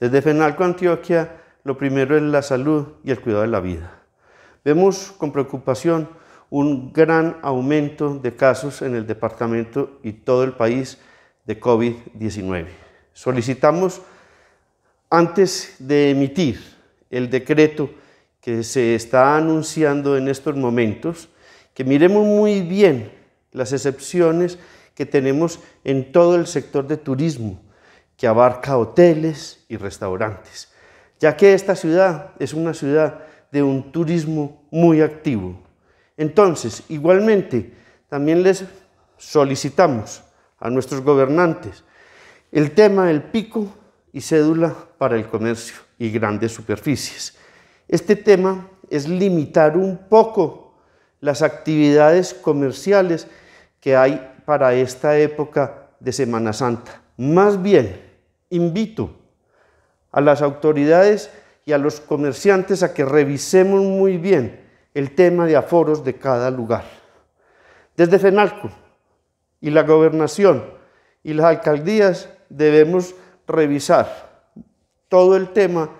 Desde FENALCO Antioquia, lo primero es la salud y el cuidado de la vida. Vemos con preocupación un gran aumento de casos en el departamento y todo el país de COVID-19. Solicitamos, antes de emitir el decreto que se está anunciando en estos momentos, que miremos muy bien las excepciones que tenemos en todo el sector de turismo, que abarca hoteles y restaurantes, ya que esta ciudad es una ciudad de un turismo muy activo. Entonces, igualmente, también les solicitamos a nuestros gobernantes el tema del pico y cédula para el comercio y grandes superficies. Este tema es limitar un poco las actividades comerciales que hay para esta época de Semana Santa. Más bien, invito a las autoridades y a los comerciantes a que revisemos muy bien el tema de aforos de cada lugar. Desde FENALCO y la gobernación y las alcaldías debemos revisar todo el tema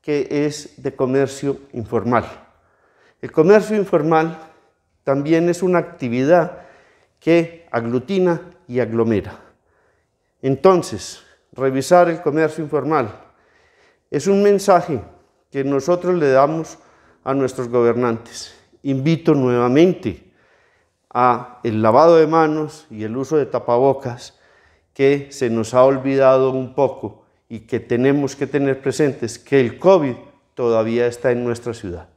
que es de comercio informal. El comercio informal también es una actividad que aglutina y aglomera. Entonces, revisar el comercio informal es un mensaje que nosotros le damos a nuestros gobernantes. Invito nuevamente a el lavado de manos y el uso de tapabocas que se nos ha olvidado un poco y que tenemos que tener presentes que el COVID todavía está en nuestra ciudad.